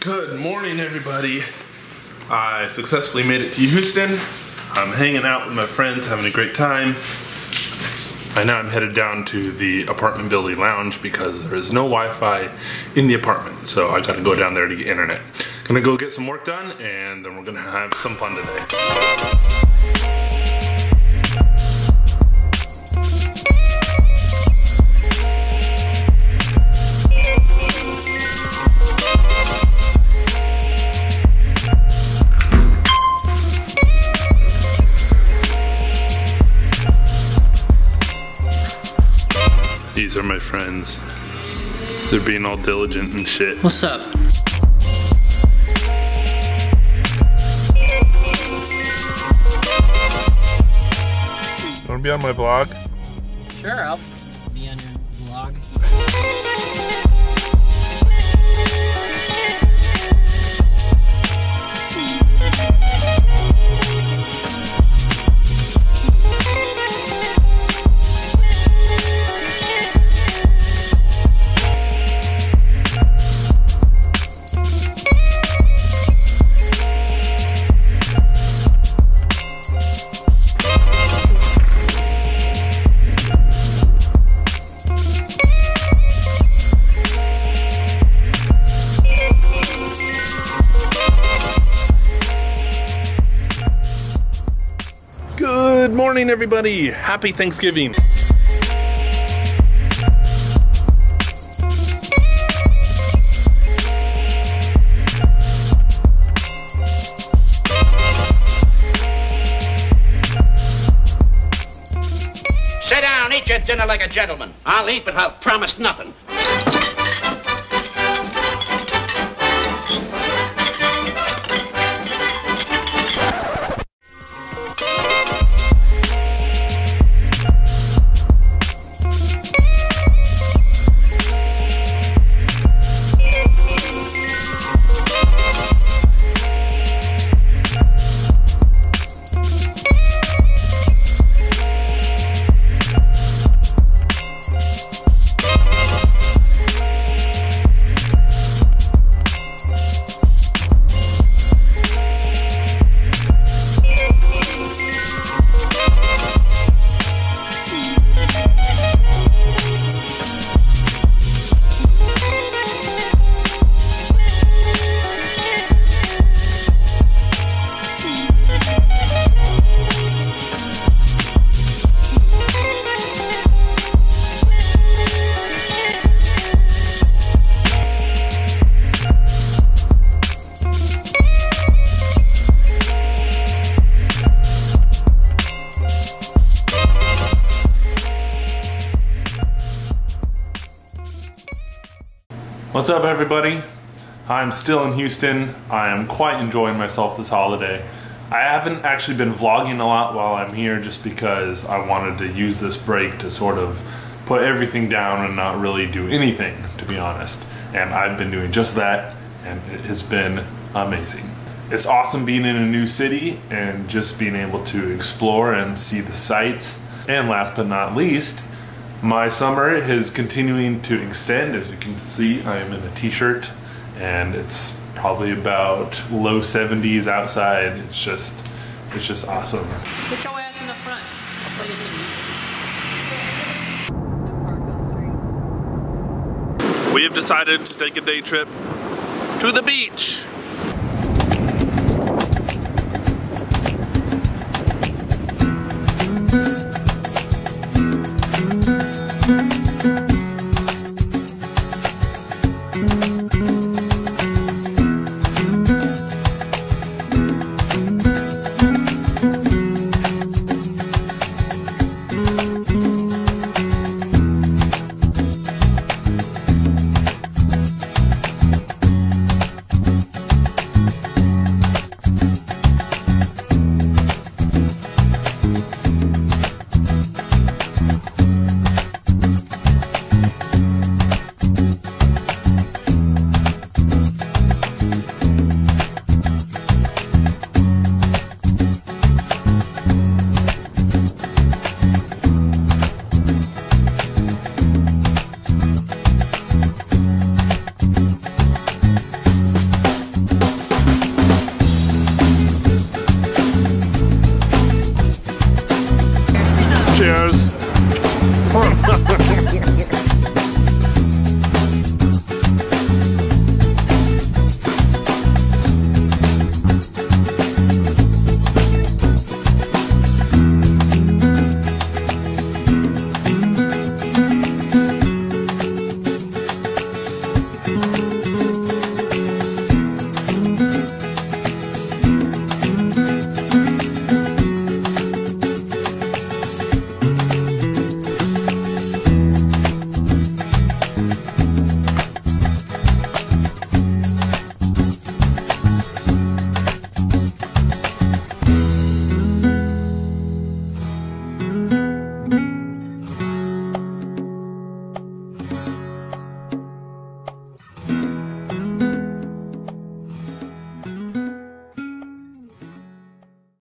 Good morning, everybody. I successfully made it to Houston. I'm hanging out with my friends, having a great time. Right now I'm headed down to the apartment building lounge because there is no Wi-Fi in the apartment. So I gotta go down there to get internet. Gonna go get some work done and then we're gonna have some fun today. These are my friends. They're being all diligent and shit. What's up? Wanna be on my vlog? Sure, I'll be on your vlog. Morning, everybody. Happy Thanksgiving. Sit down, eat your dinner like a gentleman. I'll eat, but I'll promise nothing. What's up, everybody? I'm still in Houston. I am quite enjoying myself this holiday. I haven't actually been vlogging a lot while I'm here just because I wanted to use this break to sort of put everything down and not really do anything, to be honest. And I've been doing just that, and it has been amazing. It's awesome being in a new city and just being able to explore and see the sights. And last but not least, my summer is continuing to extend. As you can see, I am in a t-shirt and it's probably about low 70s outside. It's just, it's just awesome. Sit your ass in the front. I'll play you some music. We have decided to take a day trip to the beach. Cheers.